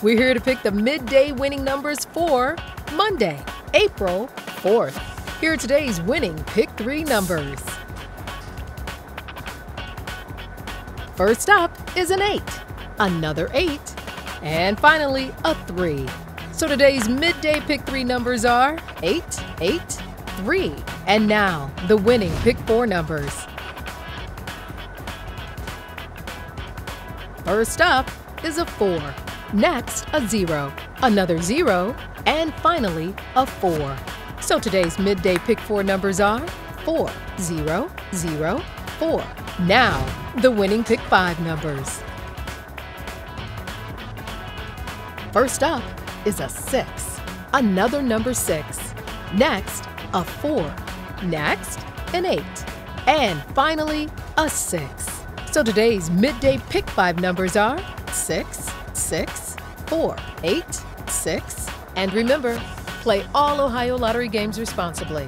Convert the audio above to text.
We're here to pick the midday winning numbers for Monday, April 4th. Here are today's winning Pick 3 numbers. First up is an 8, another 8, and finally a 3. So today's midday Pick 3 numbers are 8, 8, 3. And now, the winning Pick 4 numbers. First up is a 4. Next, a 0, another 0, and finally, a 4. So today's midday pick 4 numbers are 4, 0, 0, 4. Now, the winning pick 5 numbers. First up is a 6, another number 6. Next, a 4. Next, an 8. And finally, a 6. So today's midday pick 5 numbers are 6, 6, 4, 8, 6. And remember, play all Ohio Lottery games responsibly.